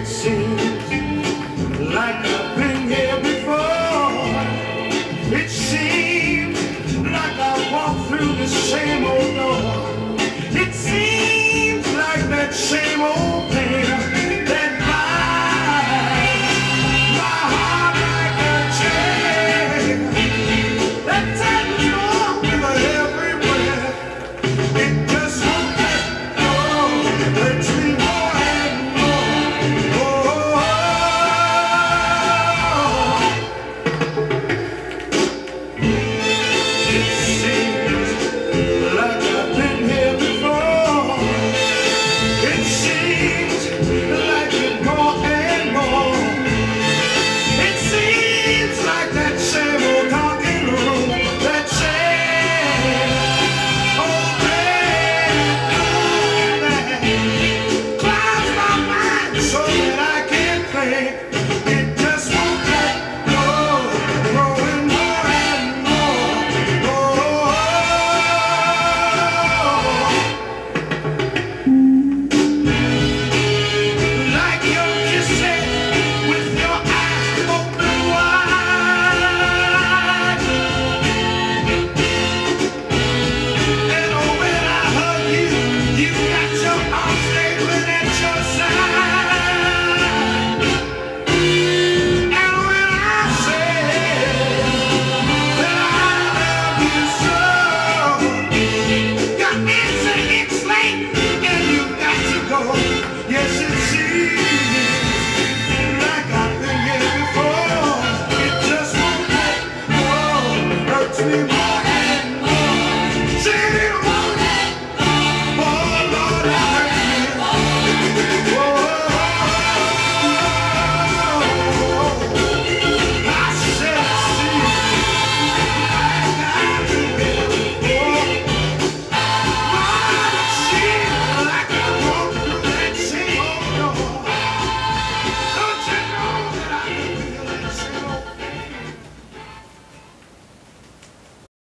It's